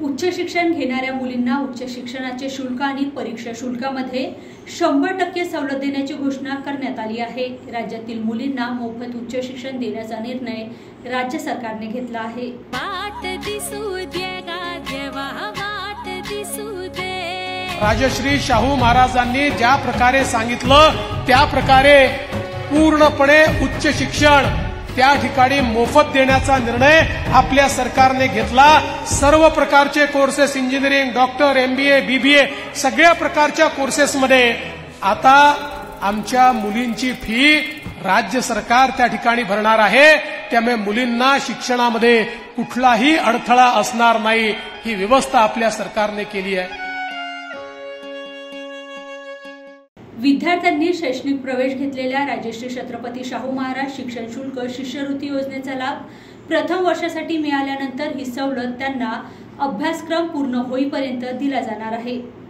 उच्च शिक्षण घेणाऱ्या मुलींना उच्च शिक्षणाचे शुल्क आणि परीक्षा शुल्कामध्ये शंभर टक्के सवलत देण्याची घोषणा करण्यात आली आहे. राज्यातील मुलींना मोफत उच्च शिक्षण देण्याचा निर्णय राज्य सरकारने घेतला आहे. वाट दिसू दे गा देवा वाट दिसू दे. राजश्री शाहू महाराजांनी ज्या प्रकारे सांगितलं त्या प्रकारे पूर्णपणे उच्च शिक्षण त्या ठिकाणी मोफत देण्याचा निर्णय आपल्या सरकारने घेतला. सर्व प्रकारचे courses engineering doctor MBA BBA सगळ्या प्रकारच्या कोर्सेसमध्ये आता आमच्या मुलींची फी राज्य सरकार त्या ठिकाणी भरणार आहे. त्यामुळे मुलींना शिक्षणामध्ये कुठलाही अडथळा असणार नाही. ही व्यवस्था आपल्या सरकारने केली आहे. विद्यार्थ्यांनी शैक्षणिक प्रवेश घेतलेल्या राजश्री छत्रपती शाहू महाराज शिक्षण शुल्क शिष्यवृत्ती योजनेचा लाभ प्रथम वर्षासाठी मिळाल्यानंतर ही सवलत त्यांना अभ्यासक्रम पूर्ण होईपर्यंत दिला जाणार आहे.